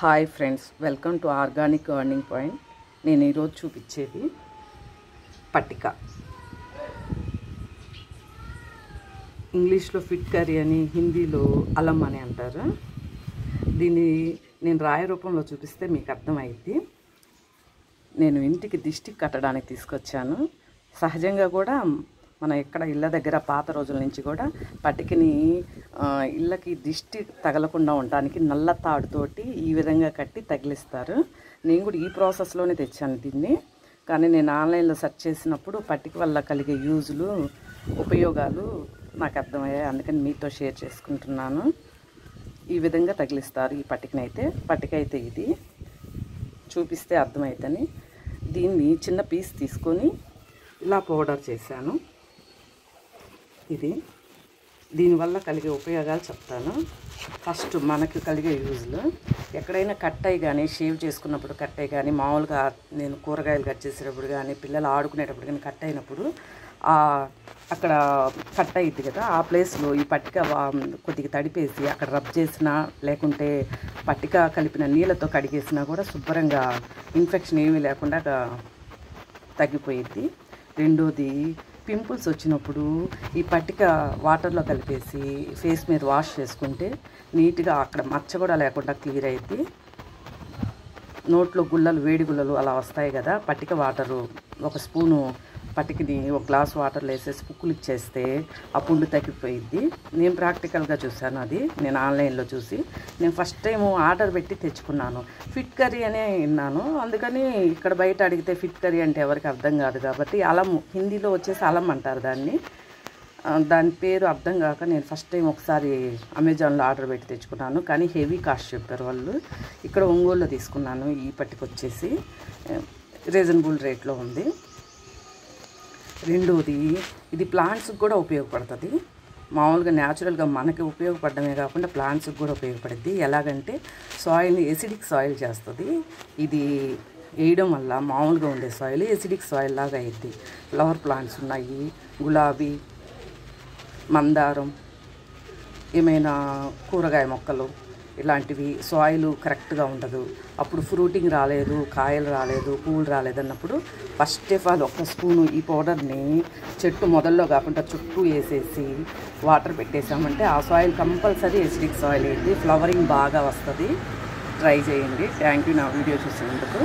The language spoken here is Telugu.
Hi friends welcome to organic earning point. నేను ఈరోజు చూపించేది పట్టిక. ఇంగ్లీష్లో ఫిట్ కర్రీ అని హిందీలో అలం అని అంటారు. దీన్ని నేను రాయ రూపంలో చూపిస్తే మీకు అర్థమైద్ది. నేను ఇంటికి దిష్టి కట్టడానికి తీసుకొచ్చాను. సహజంగా కూడా మన ఎక్కడ ఇళ్ళ దగ్గర పాత రోజుల నుంచి కూడా పటికిని ఇళ్ళకి దిష్టి తగలకుండా ఉండడానికి నల్ల తాడుతోటి ఈ విధంగా కట్టి తగిలిస్తారు. నేను కూడా ఈ ప్రాసెస్లోనే తెచ్చాను దీన్ని. కానీ నేను ఆన్లైన్లో సెర్చ్ చేసినప్పుడు పట్టిక వల్ల కలిగే యూజులు ఉపయోగాలు నాకు అర్థమయ్యాయి. అందుకని మీతో షేర్ చేసుకుంటున్నాను. ఈ విధంగా తగిలిస్తారు ఈ పట్టికనైతే పట్టిక అయితే ఇది. చూపిస్తే అర్థమవుతుంది దీన్ని చిన్న పీస్ తీసుకొని ఇలా పౌడర్ చేశాను. ఇది. దీనివల్ల కలిగే ఉపయోగాలు చెప్తాను. ఫస్ట్ మనకి కలిగే యూజ్లు. ఎక్కడైనా కట్ అయ్యి కానీ షేవ్ చేసుకున్నప్పుడు కట్ అయ్యి కానీ మామూలుగా నేను కూరగాయలు కట్ చేసేటప్పుడు కానీ పిల్లలు ఆడుకునేటప్పుడు కానీ కట్ అయినప్పుడు అక్కడ కట్ అయ్యిద్ది కదా ఆ ప్లేస్లో ఈ పట్టిక కొద్దిగా తడిపేసి అక్కడ రబ్ చేసినా లేకుంటే పట్టిక కలిపిన నీళ్ళతో కడిగేసినా కూడా శుభ్రంగా ఇన్ఫెక్షన్ ఏమీ లేకుండా తగ్గిపోయిద్ది. రెండోది పింపుల్స్ వచ్చినప్పుడు ఈ పట్టిక వాటర్లో కలిపేసి ఫేస్ మీద వాష్ చేసుకుంటే నీట్గా అక్కడ మచ్చ కూడా లేకుండా క్లియర్ అయితే నోట్లో గుల్లలు వేడి గుల్లలు అలా వస్తాయి కదా పట్టిక వాటరు ఒక స్పూను పటికిని ఒక గ్లాస్ వాటర్లో వేసేసి పుక్కులు ఇచ్చేస్తే ఆ పుండు తగ్గిపోయిద్ది. నేను ప్రాక్టికల్గా చూశాను అది. నేను ఆన్లైన్లో చూసి. నేను ఫస్ట్ టైం ఆర్డర్ పెట్టి తెచ్చుకున్నాను. ఫిట్ కర్రీ అనే విన్నాను. అందుకని ఇక్కడ బయట అడిగితే ఫిట్ కర్రీ అంటే ఎవరికి అర్థం కాదు కాబట్టి అలం హిందీలో వచ్చేసి అలం అంటారు దాన్ని. దాని పేరు అర్థం కాక నేను ఫస్ట్ టైం ఒకసారి అమెజాన్లో ఆర్డర్ పెట్టి తెచ్చుకున్నాను. కానీ హెవీ కాస్ట్ చెప్పారు వాళ్ళు. ఇక్కడ ఒంగోలులో తీసుకున్నాను. ఈ పట్టుకొచ్చేసి రీజనబుల్ రేట్లో ఉంది. రెండోది ఇది ప్లాంట్స్కి కూడా ఉపయోగపడుతుంది. మామూలుగా న్యాచురల్గా మనకి ఉపయోగపడమే కాకుండా ప్లాంట్స్కి కూడా ఉపయోగపడుద్ది. ఎలాగంటే సాయిల్ని ఎసిడిక్ సాయిల్ చేస్తుంది. ఇది వేయడం వల్ల మామూలుగా ఉండే సాయిల్ ఎసిడిక్ సాయిల్ లాగా అయ్యిద్ది ఫ్లవర్ ప్లాంట్స్ ఉన్నాయి గులాబీ మందారం ఏమైనా కూరగాయ మొక్కలు ఇలాంటివి సాయిల్ కరెక్ట్గా ఉండదు. అప్పుడు ఫ్రూటింగ్ రాలేదు కాయలు రాలేదు పూలు రాలేదు అన్నప్పుడు ఫస్ట్ ఆఫ్ ఆల్ ఒక స్పూను ఈ పౌడర్ని చెట్టు మొదల్లో కాకుండా చుట్టూ వేసేసి వాటర్ పెట్టేసామంటే ఆ సాయిల్ కంపల్సరీ ఎసిడిక్ సాయిల్ అయింది ఫ్లవరింగ్ బాగా వస్తుంది. ట్రై చేయండి. థ్యాంక్ యూ నా వీడియో చూసినందుకు.